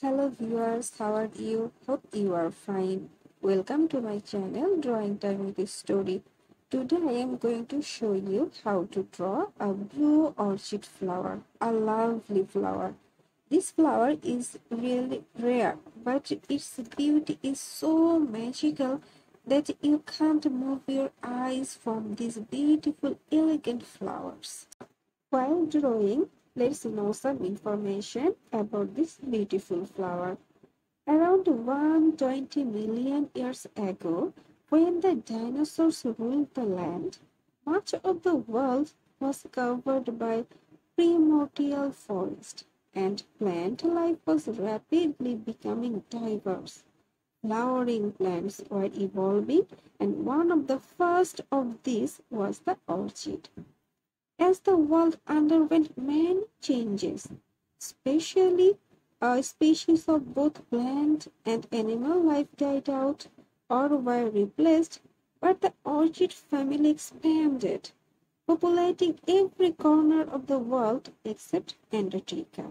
Hello viewers, how are you? Hope you are fine. Welcome to my channel Drawing Time with Story. Today I am going to show you how to draw a blue orchid flower, a lovely flower. This flower is really rare, but its beauty is so magical that you can't move your eyes from these beautiful, elegant flowers. While drawing, let's know some information about this beautiful flower. Around 120 million years ago, when the dinosaurs ruled the land, much of the world was covered by primordial forest and plant life was rapidly becoming diverse. Flowering plants were evolving and one of the first of these was the orchid. As the world underwent many changes, especially a species of both plant and animal life died out or were replaced, but the orchid family expanded, populating every corner of the world except Antarctica,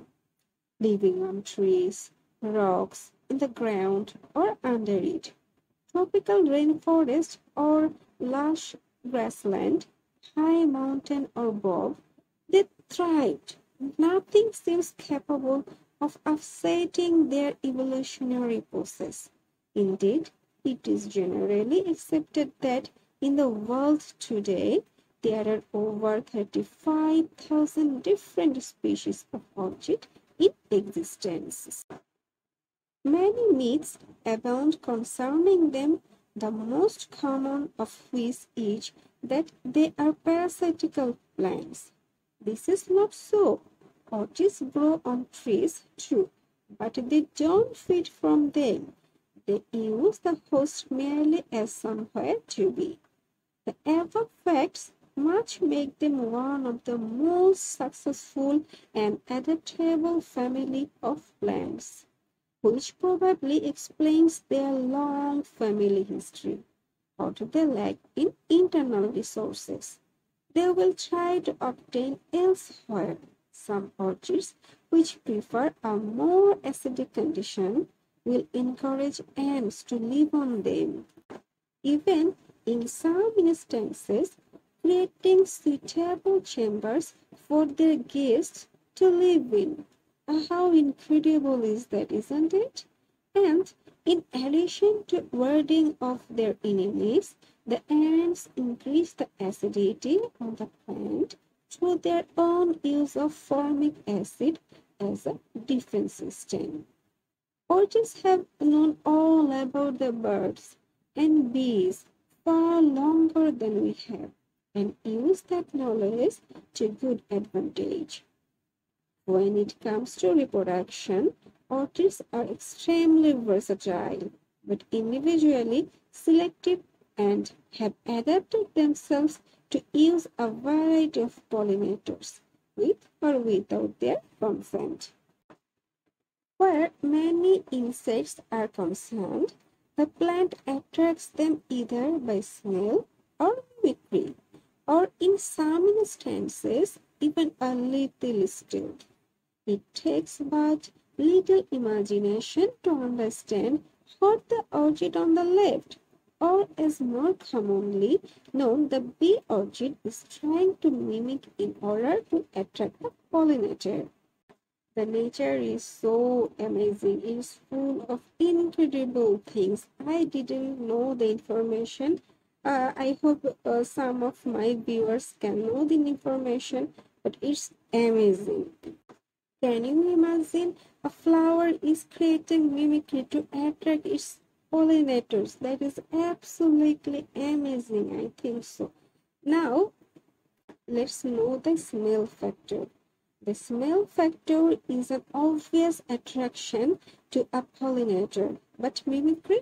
living on trees, rocks, in the ground, or under it. Tropical rainforest or lush grassland, high mountain or bog, they thrived. Nothing seems capable of upsetting their evolutionary process. Indeed, it is generally accepted that in the world today, there are over 35,000 different species of orchid in existence. Many myths abound concerning them, the most common of which is that they are parasitical plants. This is not so. Orchids grow on trees, true, but they don't feed from them. They use the host merely as somewhere to be. The above facts much make them one of the most successful and adaptable family of plants, which probably explains their long family history. Or do they lack in internal resources? They will try to obtain elsewhere. Some orchids which prefer a more acidic condition will encourage ants to live on them. Even in some instances, creating suitable chambers for their guests to live in. Ah, how incredible is that, isn't it? And in addition to warding off their enemies, the ants increase the acidity of the plant through their own use of formic acid as a defense system. Orchids have known all about the birds and bees far longer than we have and use that knowledge to good advantage. When it comes to reproduction, orchids are extremely versatile but individually selective and have adapted themselves to use a variety of pollinators with or without their consent. Where many insects are concerned, the plant attracts them either by smell or mimicry, or in some instances, even a little still. It takes but little imagination to understand what the orchid on the left, or as more commonly known, the bee orchid is trying to mimic in order to attract the pollinator. The nature is so amazing. It's full of incredible things. I didn't know the information. Uh, I hope uh, some of my viewers can know the information, but it's amazing. Can you imagine a flower is creating mimicry to attract its pollinators? That is absolutely amazing. I think so. Now, let's know the smell factor. The smell factor is an obvious attraction to a pollinator, but mimicry?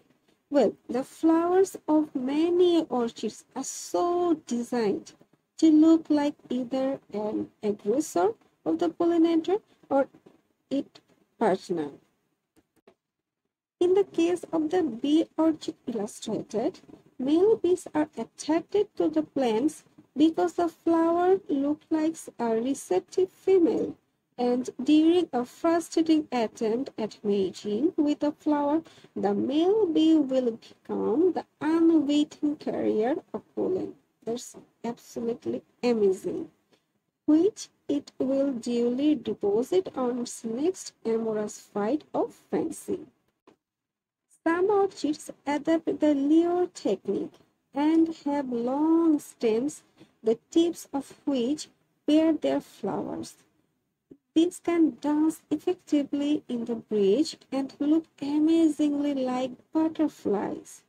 Well, the flowers of many orchids are so designed to look like either an aggressor of the pollinator or its partner. In the case of the bee orchid illustrated, male bees are attracted to the plants because the flower looks like a receptive female And during a frustrating attempt at mating with a flower, the male bee will become the unwitting carrier of pollen. That's absolutely amazing. Which it will duly deposit on its next amorous fight of fancy. Some orchids adapt the lure technique and have long stems, the tips of which bear their flowers. These can dance effectively in the breeze and look amazingly like butterflies.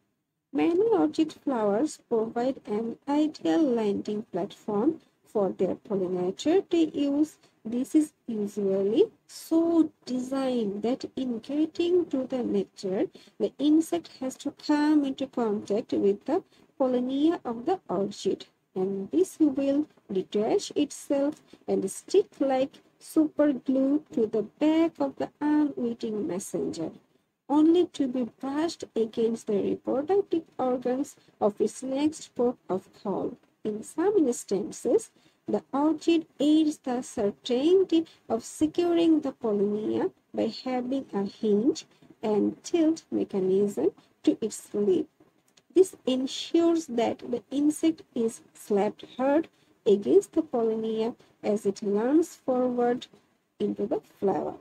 Many orchid flowers provide an ideal landing platform for their pollinator to use. This is usually so designed that in getting to the nectar, the insect has to come into contact with the pollinia of the orchid and this will detach itself and stick like super glue to the back of the unwitting messenger, only to be brushed against the reproductive organs of its next port of call. In some instances, the orchid aids the certainty of securing the pollinia by having a hinge and tilt mechanism to its lip. This ensures that the insect is slapped hard against the pollinia as it leans forward into the flower.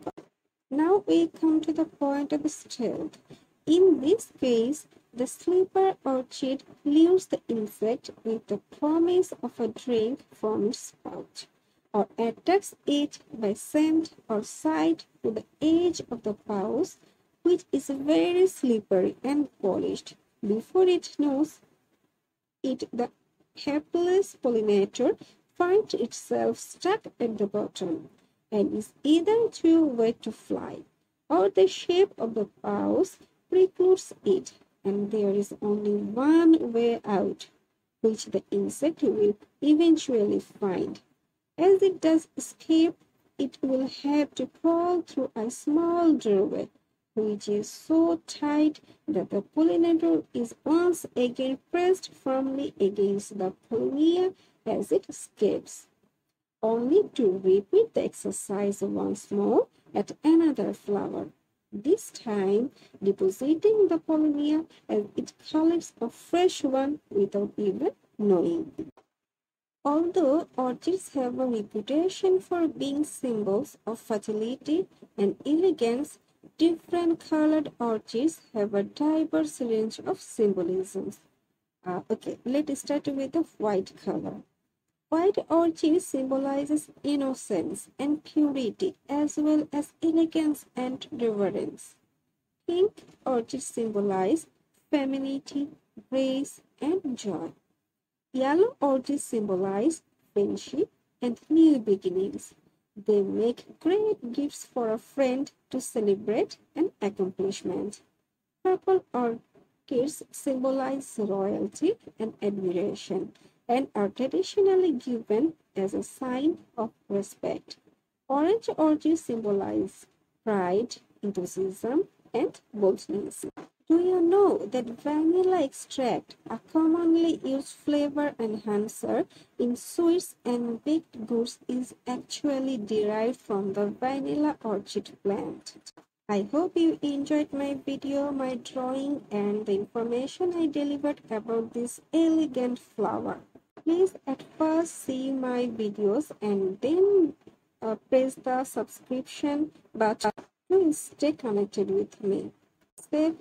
Now we come to the point of the stealth. In this case, the slipper orchid lures the insect with the promise of a drink from its pouch, or attacks it by scent or sight to the edge of the pouch, which is very slippery and polished. Before it knows it, the helpless pollinator finds itself stuck at the bottom and is either too wet to fly or the shape of the pouch precludes it and there is only one way out which the insect will eventually find. As it does escape, it will have to crawl through a small doorway which is so tight that the pollinator is once again pressed firmly against the pollinia as it escapes, only to repeat the exercise once more at another flower, this time depositing the pollinia as it collects a fresh one without even knowing. it. Although orchids have a reputation for being symbols of fertility and elegance, different colored orchids have a diverse range of symbolisms. Uh, okay, let's start with the white color. White orchid symbolizes innocence and purity as well as elegance and reverence. Pink orchid symbolize femininity, grace, and joy. Yellow orchids symbolize friendship and new beginnings. They make great gifts for a friend to celebrate an accomplishment. Purple orchids symbolize royalty and admiration and are traditionally given as a sign of respect. Orange orchids symbolize pride, enthusiasm, and boldness. Do you know that vanilla extract, a commonly used flavor enhancer in sweets and baked goods, is actually derived from the vanilla orchid plant? I hope you enjoyed my video, my drawing and the information I delivered about this elegant flower. Please at first see my videos and then uh, press the subscription button to stay connected with me. Stay